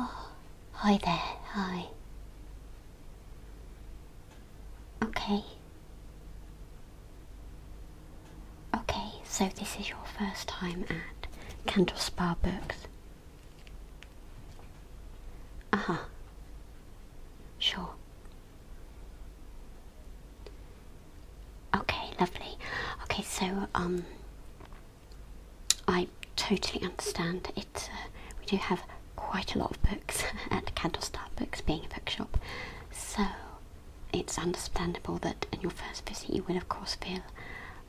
Oh, hi there. Hi. Okay. Okay, so this is your first time at Candle Spa Books. Uh huh. Sure. Okay, lovely. Okay, so um, I totally understand. It. Uh, we do have quite a lot of books at Candle Spa Books, being a bookshop, so it's understandable that in your first visit you will, of course, feel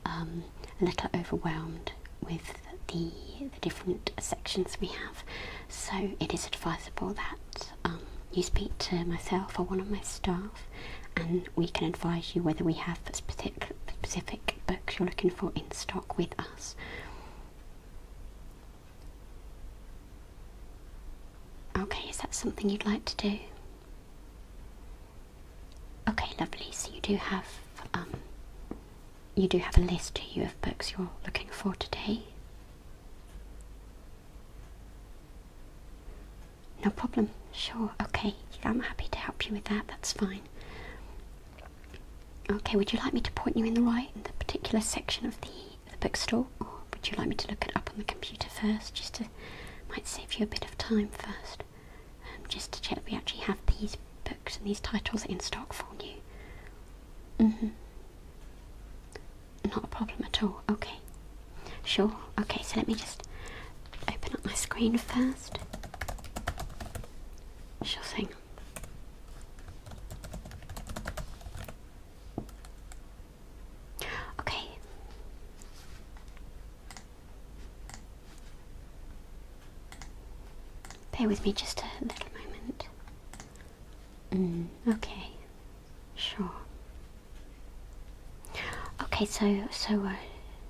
um, a little overwhelmed with the, the different sections we have. So it is advisable that um, you speak to myself or one of my staff, and we can advise you whether we have specific specific books you're looking for in stock with us. Okay, is that something you'd like to do? Okay, lovely. So you do have um, you do have a list, do you, of books you're looking for today? No problem. Sure. Okay. I'm happy to help you with that. That's fine. Okay. Would you like me to point you in the right, in the particular section of the the bookstore, or would you like me to look it up on the computer first, just to might save you a bit of time first, just to check we actually have these books and these titles in stock for you. Mhm. Not a problem at all. Okay. Sure. Okay. So let me just open up my screen first. Sure thing. Okay. Bear with me just a little. Mm, okay. Sure. Okay, so so uh,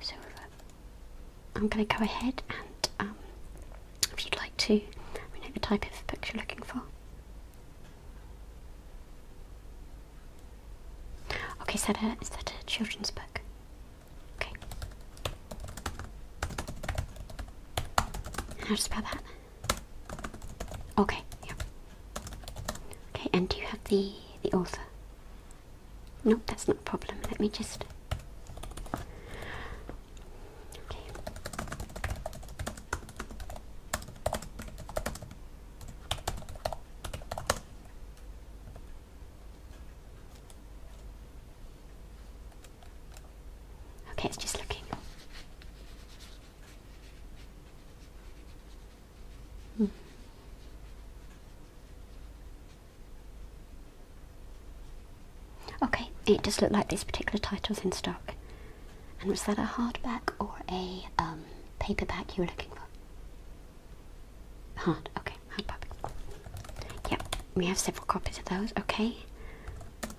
so uh, I'm going to go ahead and um, if you'd like to, we know the type of book you're looking for. Okay, is that a is that a children's book? Okay. How spell that? Okay. Yeah. Okay, and do you have the the author? Nope, that's not a problem. Let me just. Okay. Okay, it's just looking. Hmm. Okay, it does look like this particular title's in stock. And was that a hardback or a um, paperback you were looking for? Hard, okay, hardback. Yep, we have several copies of those, okay.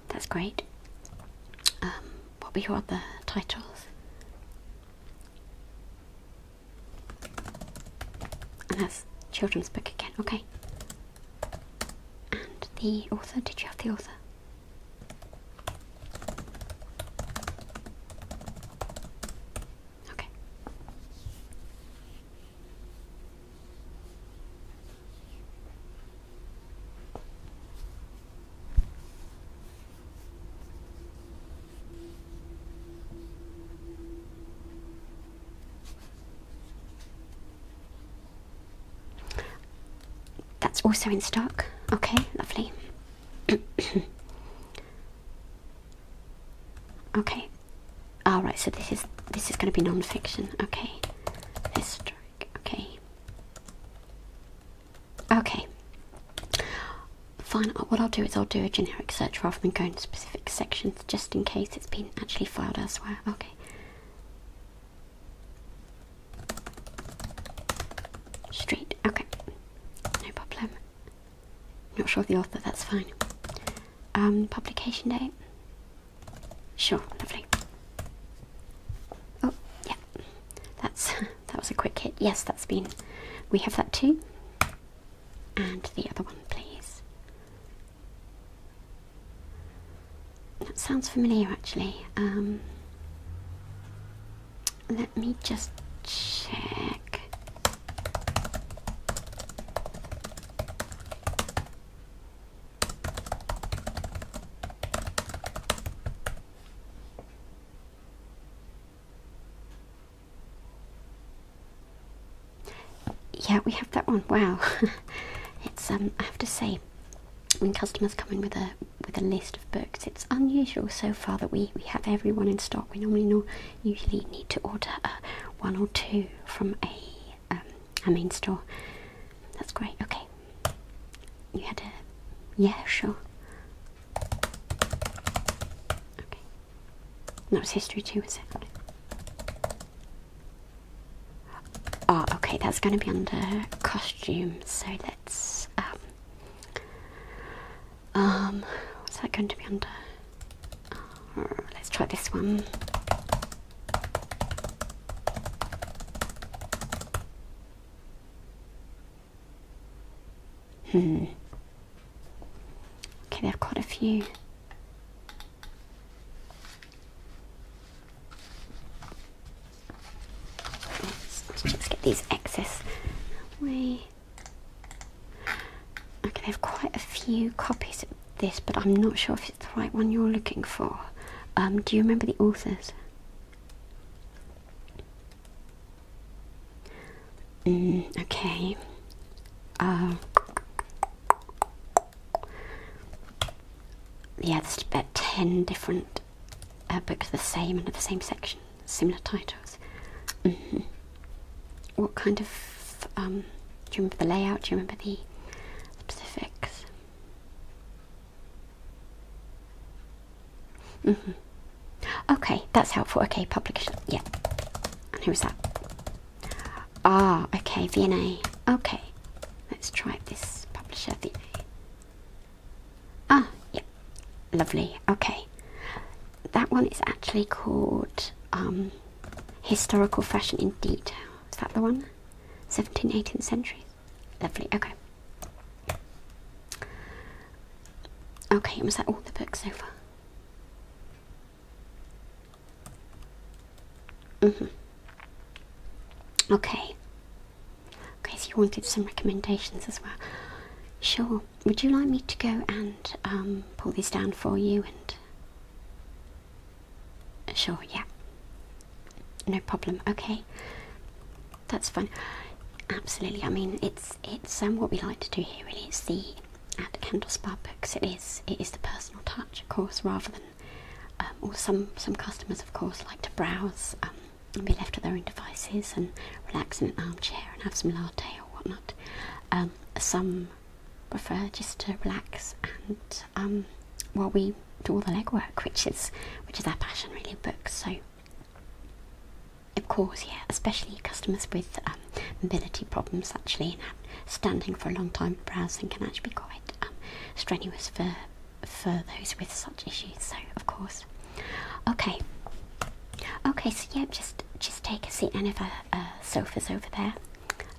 That's great. Um, what were your other titles? And that's children's book again, okay. And the author, did you have the author? Okay. That's also in stock. Okay, lovely. okay. All right. So this is this is going to be non-fiction. Okay. Historic. Okay. Okay. Fine. What I'll do is I'll do a generic search rather than go into specific sections, just in case it's been actually filed elsewhere. Okay. Street. Okay. No problem. The author. That's fine. Um, publication date. Sure. Lovely. Oh, yeah. That's that was a quick hit. Yes, that's been. We have that too. And the other one, please. That sounds familiar, actually. Um, let me just check. yeah, we have that one. Wow, it's um, I have to say, when customers come in with a with a list of books, it's unusual so far that we we have everyone in stock. We normally know, usually need to order uh, one or two from a um, a main store. That's great. Okay, you had a yeah, sure. Okay, that was history too, is it? Oh, okay, that's going to be under costumes. So let's um, um, what's that going to be under? Uh, let's try this one. Hmm. Okay, they have quite a few. Let's, just get these excess away. Okay, they have quite a few copies of this, but I'm not sure if it's the right one you're looking for. Um, do you remember the authors? Mm, okay. Uh, yeah, there's about 10 different uh, books the same under the same section, similar titles. Mm-hmm. What kind of, um, do you remember the layout? Do you remember the Mm-hmm. Okay, that's helpful. Okay, publication. Yeah. And who's that? Ah, okay, V&A. Okay, let's try this publisher V&A. Ah, yeah, lovely. Okay, that one is actually called um, Historical Fashion in Detail. Is that the one? 17th, 18th centuries. Lovely. Okay. Okay, was that all the books so far? Mhm. Okay. Okay, so you wanted some recommendations as well. Sure. Would you like me to go and um, pull these down for you and? Sure. Yeah. No problem. Okay. That's fine. Absolutely. I mean, it's it's um, what we like to do here. Really, it's the at Candle Spa Books. It is it is the personal touch, of course, rather than um, or some some customers, of course, like to browse um, and be left to their own devices and relax in an armchair and have some latte or whatnot. Um, some prefer just to relax and um, while we do all the legwork, which is which is our passion, really, books. So of course, yeah, especially customers with um, mobility problems actually, and standing for a long time browsing can actually be quite um, strenuous for for those with such issues. So, of course, okay, okay. So yeah, just just take a seat. Any of our uh, sofas over there.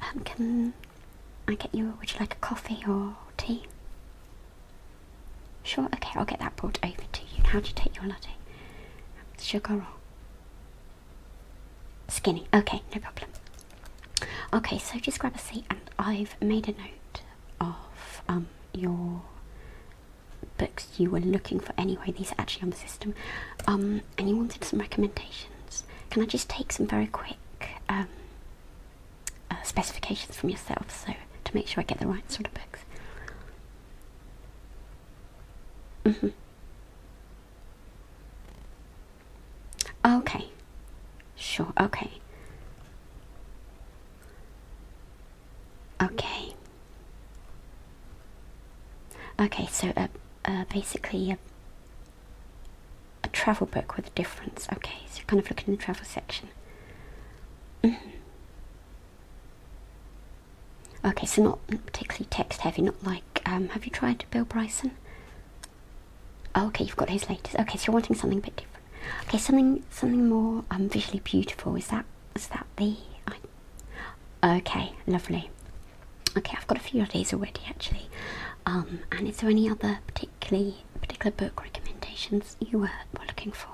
Um, can I get you? Would you like a coffee or tea? Sure. Okay, I'll get that brought over to you. How do you take your latte? Sugar or skinny? Okay, no problem. Okay, so just grab a seat, and I've made a note of um your books you were looking for anyway. These are actually on the system. Um, and you wanted some recommendations. Can I just take some very quick um, uh, specifications from yourself, so to make sure I get the right sort of books? hmm Okay. Sure. Okay. Okay. Okay, so uh, uh, basically a travel book with a difference. Okay, so kind of looking in the travel section. Mhm. Okay, so not particularly text heavy, not like, um, have you tried Bill Bryson? Oh, okay, you've got his latest. Okay, so you're wanting something a bit different. Okay, something something more um, visually beautiful. Is that is that the? I, okay, lovely. Okay, I've got a few of these already actually. Um, and is there any other particularly particular book recommendations you were, were looking for?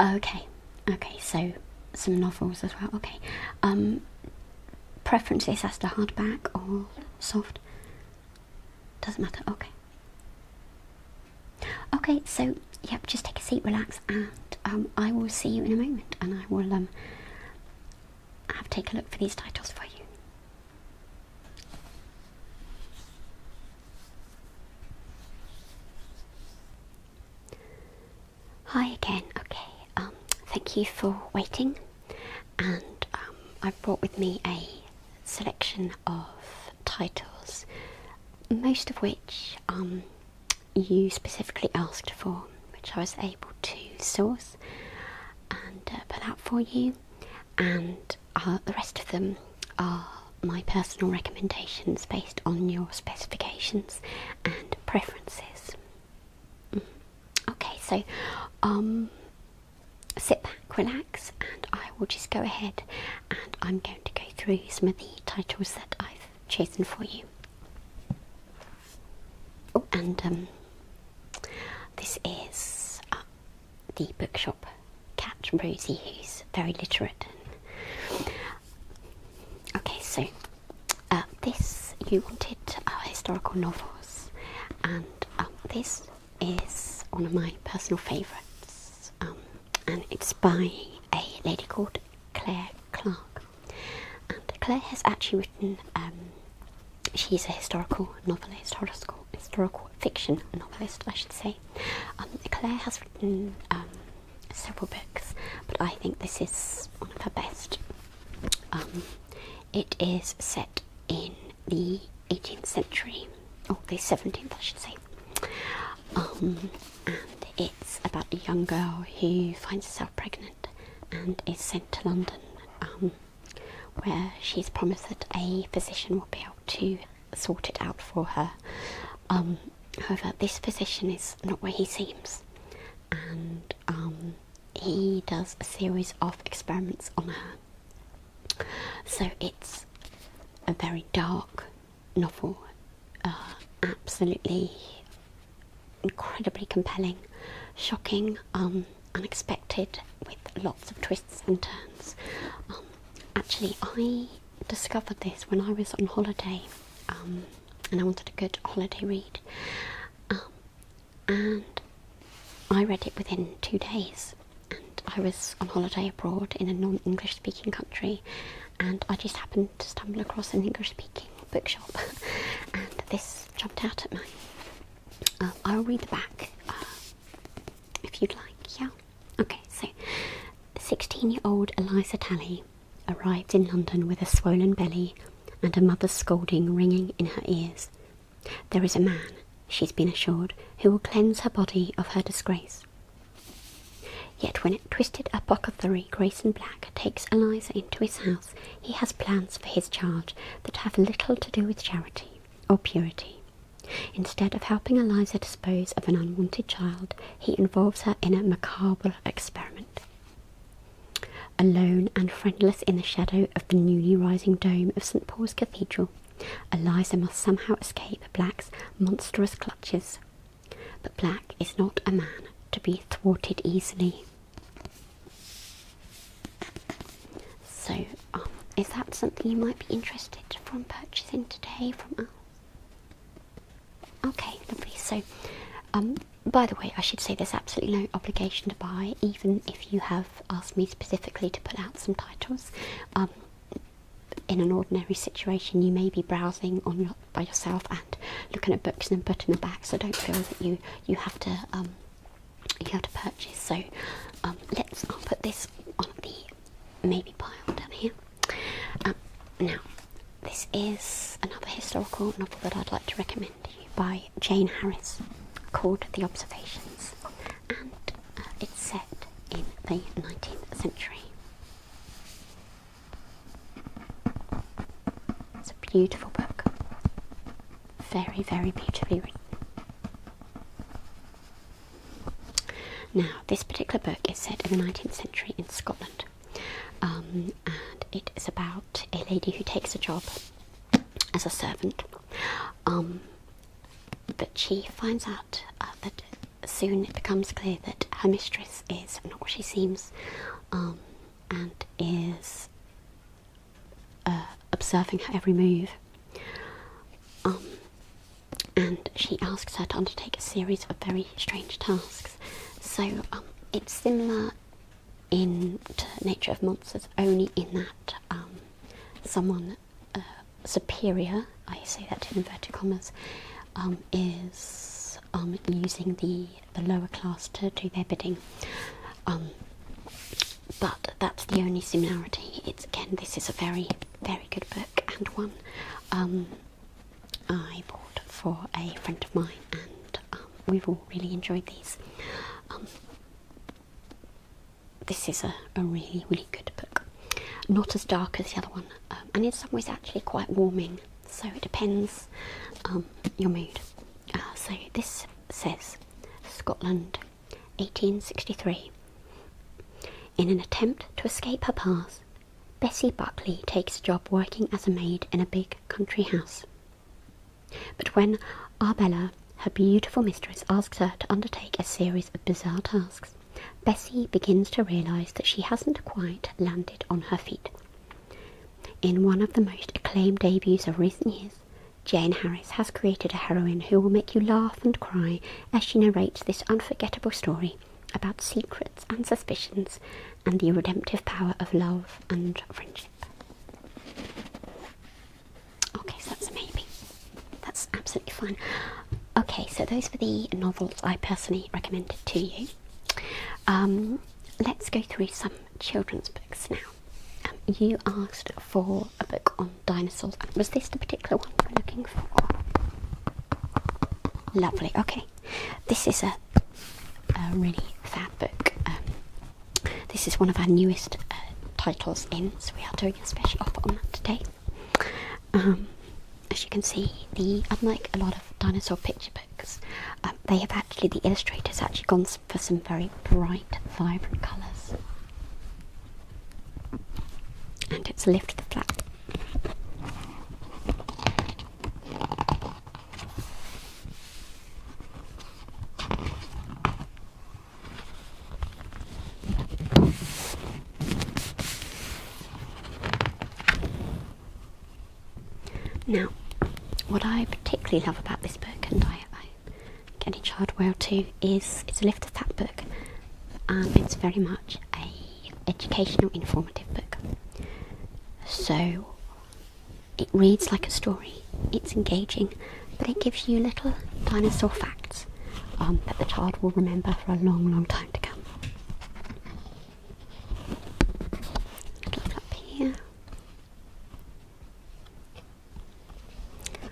Okay, okay, so some novels as well. Okay, um, preferences as to hardback or soft? Doesn't matter. Okay. Okay, so yep, just take a seat, relax, and um, I will see you in a moment and I will um, have take a look for these titles for you. Hi again. Okay, um, thank you for waiting, and um, I've brought with me a selection of titles, most of which um, you specifically asked for, which I was able to source and uh, put out for you, and uh, the rest of them are my personal recommendations based on your specifications and preferences. So um, sit back, relax, and I will just go ahead and I'm going to go through some of the titles that I've chosen for you. Oh, and um, this is uh, the bookshop cat Rosie, who's very literate. Okay, so uh, this you wanted uh, historical novels, and um, this is one of my personal favourites, um, and it's by a lady called Clare Clark. And Clare has actually written. Um, she's a historical novelist, historical historical fiction novelist, I should say. Um, Clare has written um, several books, but I think this is one of her best. Um, it is set in the 18th century, or the 17th, I should say. And it's about a young girl who finds herself pregnant and is sent to London, um, where she's promised that a physician will be able to sort it out for her. Um, however, this physician is not where he seems, and um, he does a series of experiments on her. So it's a very dark novel, uh, absolutely incredibly compelling, shocking, um, unexpected, with lots of twists and turns. Um, actually, I discovered this when I was on holiday, um, and I wanted a good holiday read, and I read it within two days. And I was on holiday abroad in a non-English speaking country, and I just happened to stumble across an English speaking bookshop, and this jumped out at me. Uh, I'll read the back uh, if you'd like, yeah? Okay, so 16 year old Eliza Tally arrived in London with a swollen belly and a mother's scolding ringing in her ears. There is a man, she's been assured, who will cleanse her body of her disgrace. Yet when a twisted apothecary Grayson Black takes Eliza into his house, he has plans for his charge that have little to do with charity or purity. Instead of helping Eliza dispose of an unwanted child, he involves her in a macabre experiment. Alone and friendless in the shadow of the newly rising dome of St. Paul's Cathedral, Eliza must somehow escape Black's monstrous clutches. But Black is not a man to be thwarted easily. So, um, is that something you might be interested from purchasing today from us? Okay, lovely. So, um, by the way, I should say there's absolutely no obligation to buy, even if you have asked me specifically to put out some titles. Um, in an ordinary situation, you may be browsing on your, by yourself and looking at books and then putting them back. So don't feel that you you have to um, you have to purchase. So um, let's I'll put this on the maybe pile down here. Um, now, this is another historical novel that I'd like to recommend to you by Jane Harris called The Observations, and uh, it's set in the 19th century. It's a beautiful book, very, very beautifully written. Now, this particular book is set in the 19th century in Scotland, um, and it is about a lady who takes a job as a servant. Um, but she finds out uh, that soon it becomes clear that her mistress is not what she seems um, and is uh, observing her every move. Um, and she asks her to undertake a series of very strange tasks. So, um, it's similar in to Nature of Monsters, only in that um, someone uh, superior, I say that in inverted commas, um, is um, using the, the lower class to do their bidding. Um, but that's the only similarity. It's again, this is a very, very good book and one um, I bought for a friend of mine, and um, we've all really enjoyed these. Um, this is a, a really, really good book. Not as dark as the other one, and in some ways actually quite warming. So it depends on your mood. Uh, so this says Scotland, 1863. In an attempt to escape her past, Bessie Buckley takes a job working as a maid in a big country house. But when Arabella, her beautiful mistress, asks her to undertake a series of bizarre tasks, Bessie begins to realise that she hasn't quite landed on her feet. In one of the most acclaimed debuts of recent years, Jane Harris has created a heroine who will make you laugh and cry as she narrates this unforgettable story about secrets and suspicions and the redemptive power of love and friendship. Okay, so that's maybe. That's absolutely fine. Okay, so those were the novels I personally recommended to you. Um, let's go through some children's books now. Um, you asked for a book on dinosaurs. Was this the particular one you were looking for? Lovely. Okay, this is a, a really fab book. Um, this is one of our newest uh, titles in, so we are doing a special offer on that today. Um, as you can see, the unlike a lot of dinosaur picture books, um, they have actually the illustrators actually gone for some very bright, vibrant colours, it's lift the flap. Now, what I particularly love about this book, and I, I any child will too, is it's a lift of that book. Um, it's very much a educational, informative book. So it reads like a story. It's engaging, but it gives you little dinosaur facts um, that the child will remember for a long, long time to come. Look up here.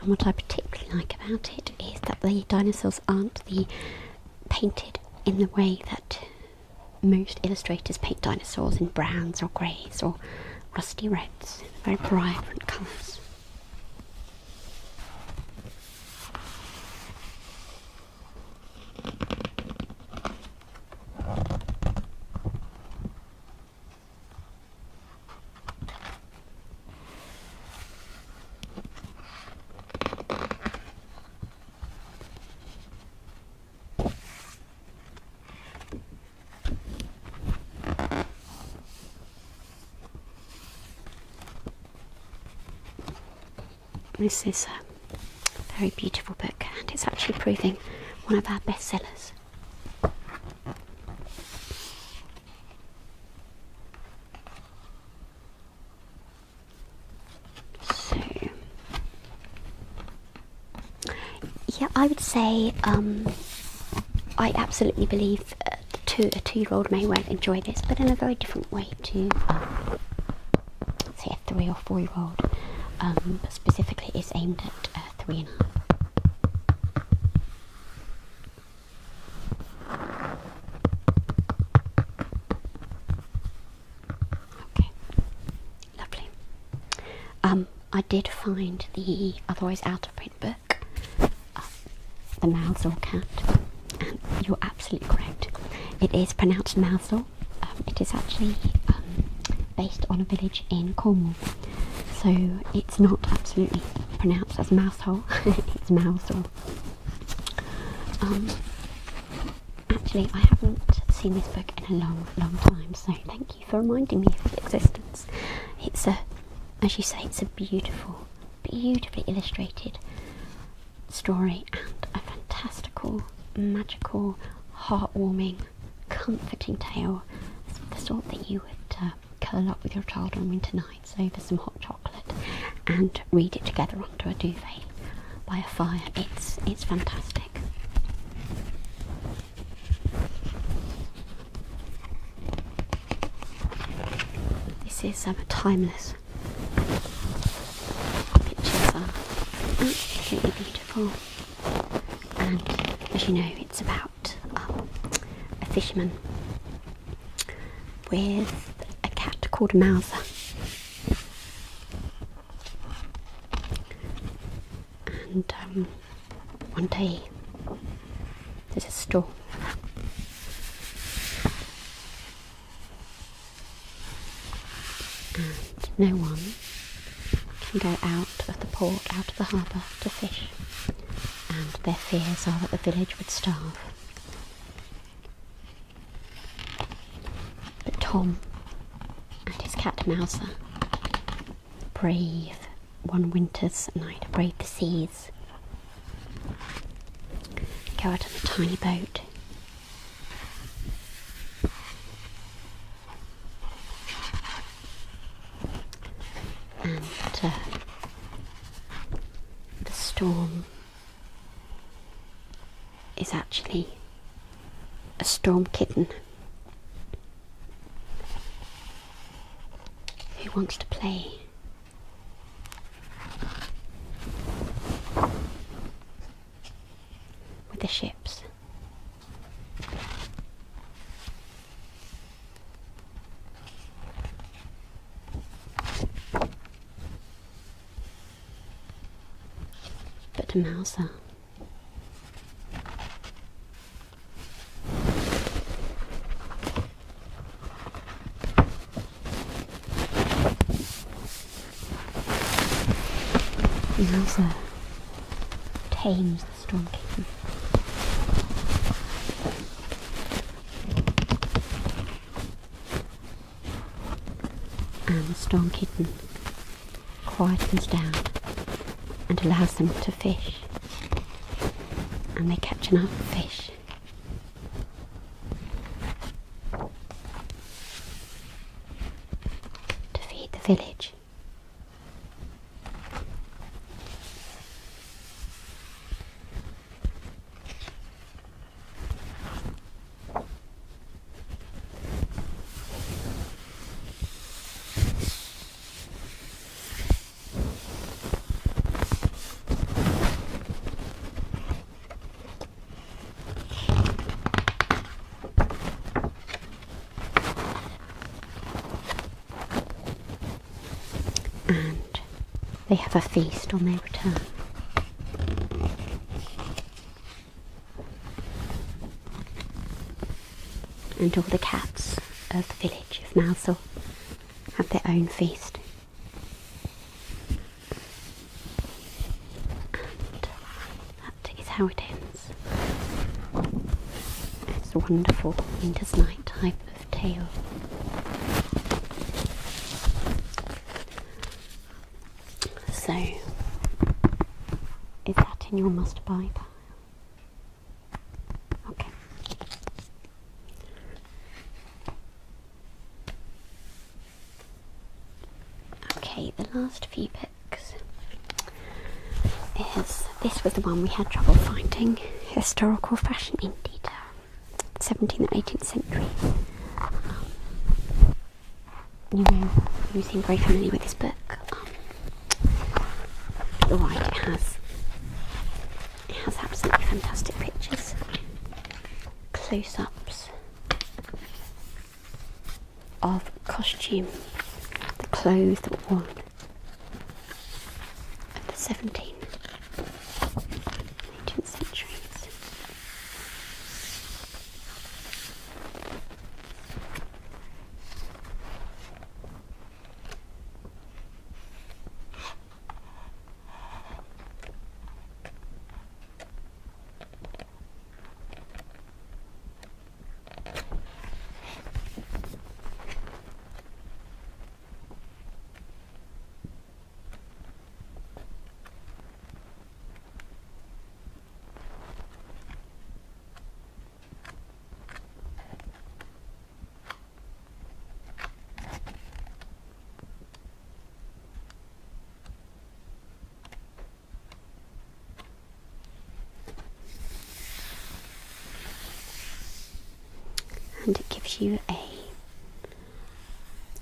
And what I particularly like about it is that the dinosaurs aren't the painted in the way that most illustrators paint dinosaurs in browns or greys or rusty reds, very vibrant colours. This is a very beautiful book, and it's actually proving one of our bestsellers. So, yeah, I would say um, I absolutely believe uh, two, a two-year-old may well enjoy this, but in a very different way to, say, a three or four-year-old. Um, but specifically, it's aimed at uh, three and a half. Okay, lovely. Um, I did find the otherwise out of print book, uh, The Mousel Cat, and you're absolutely correct. It is pronounced Mousel. Um, it is actually um, based on a village in Cornwall, so it's not absolutely pronounced as mousehole. it's Mousel. Um, actually, I haven't seen this book in a long, long time, so thank you for reminding me of its existence. It's a, as you say, it's a beautiful, beautifully illustrated story and a fantastical, magical, heartwarming, comforting tale, the sort that you would uh, curl up with your child on winter nights over some hot and read it together under a duvet by a fire. It's it's fantastic. This is um, timeless. Pictures are absolutely beautiful, and as you know, it's about um, a fisherman with a cat called Mouser. And um, one day there's a storm. And no one can go out of the port, out of the harbour to fish. And their fears are that the village would starve. But Tom and his cat Mouser brave one winter's night, brave the seas, go out on a tiny boat. And uh, the storm is actually a storm kitten who wants to play. With the ships. But Mouser Mouser tames the storm kitten. And the storm kitten quietens down and allows them to fish. And they catch enough fish. To feed the village. and they have a feast on their return. And all the cats of the village of Malthor have their own feast. And that is how it ends. It's a wonderful winter's night type of tale. So, that your must buy pile? Okay. Okay, the last few books is this was the one we had trouble finding historical fashion in detail, 17th and 18th century. Um, you know, you seem very familiar with this book. Um, it has it has absolutely fantastic pictures close-ups of costume the clothes that were and it gives you a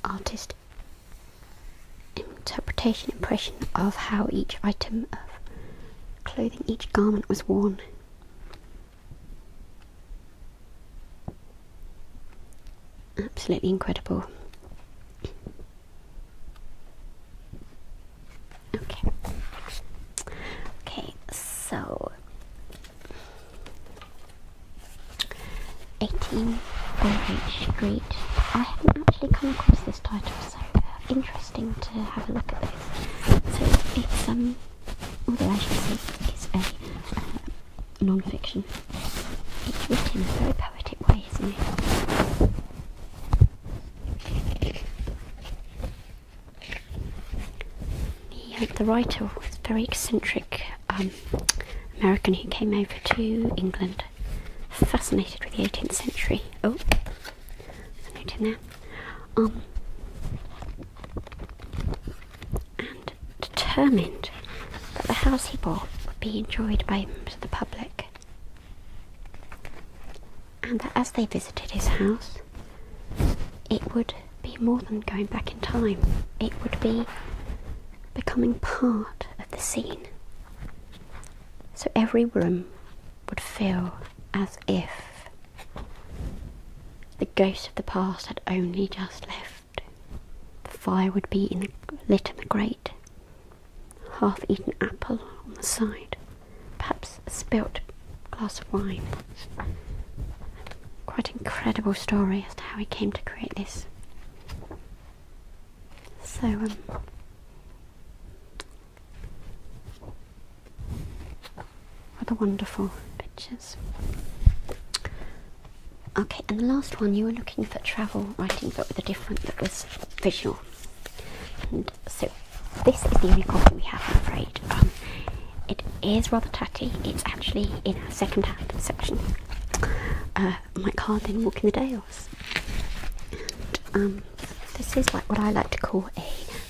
artist interpretation impression of how each item of clothing, each garment was worn. Absolutely incredible. Okay. Okay, so 18 H Street. I haven't actually come across this title, so uh, interesting to have a look at this. So it's um, although as you see, it's a uh, non-fiction. It's written in a very poetic way, isn't it? The, writer was a very eccentric um, American who came over to England, fascinated with the 18th century. Oh, there's a note in there. Um, and determined that the house he bought would be enjoyed by members of the public. And that as they visited his house, it would be more than going back in time, it would be becoming part of the scene. So every room would feel as if the ghost of the past had only just left. The fire would be in the, lit in the grate, half eaten apple on the side, perhaps a spilt glass of wine. Quite incredible story as to how he came to create this. So, um, rather wonderful pictures. Okay, and the last one you were looking for travel writing, but with a different that was visual. And so this is the only copy we have, I'm afraid. Um, it is rather tatty. It's actually in our second-hand section. Uh, Mike Harding, Walking the Dales. And, um, this is like what I like to call a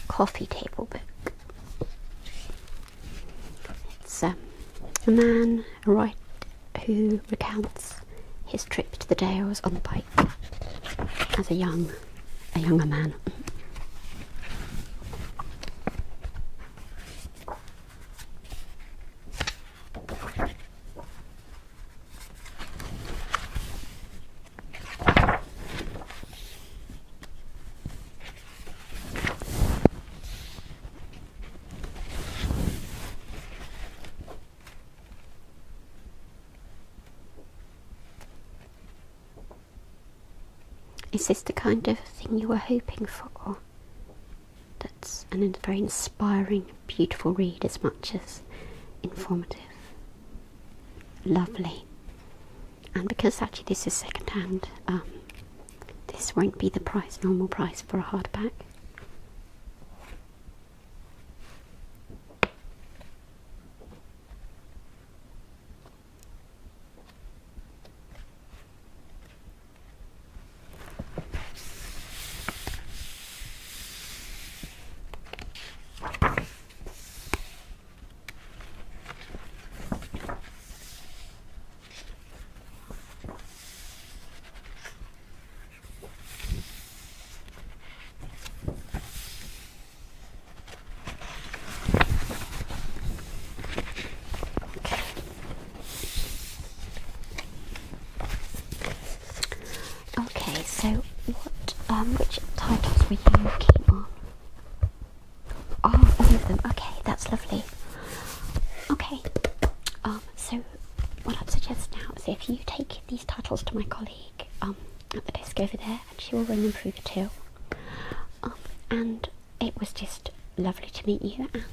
coffee table book. It's um, a man, a right, who recounts his trip to the Dales on the bike as a young, a younger man. Is this the kind of thing you were hoping for? That's a very inspiring, beautiful read as much as informative. Lovely. And because actually this is second hand, um, this won't be the price, normal price for a hardback. Okay, so what, um, which titles were you looking on? Oh, all of them. Okay, that's lovely. Okay, um, so what I'd suggest now is if you take these titles to my colleague, um, at the desk over there, and through the till. Um, and it was just lovely to meet you, and